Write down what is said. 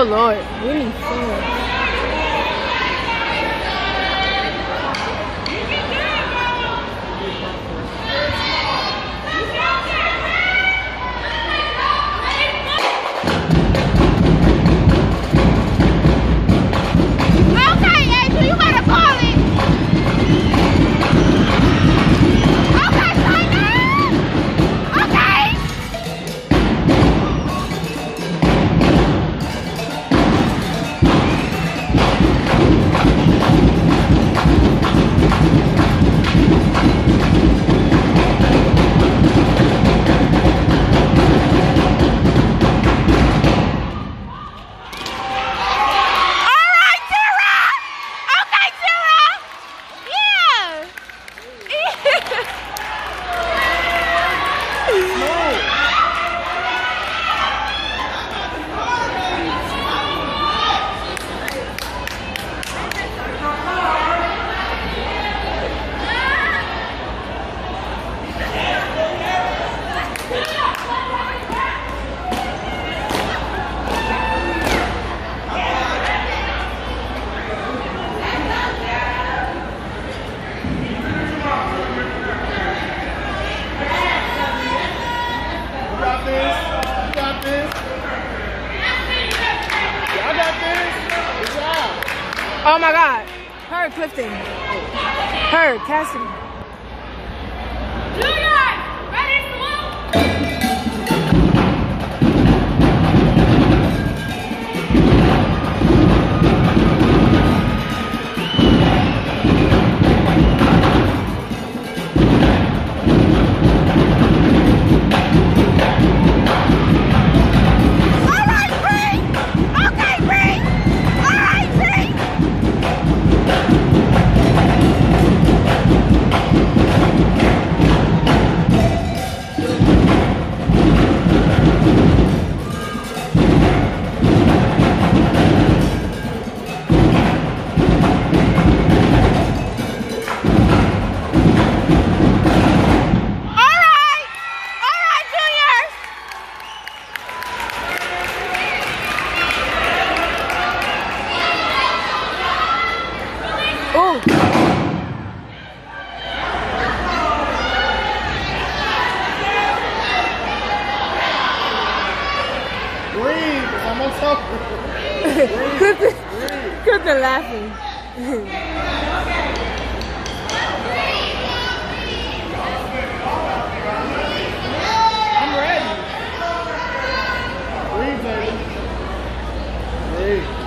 Oh Lord, we need Her, Clifton. Her, Cassidy. laughing. Quit the, quit the laughing. Hey.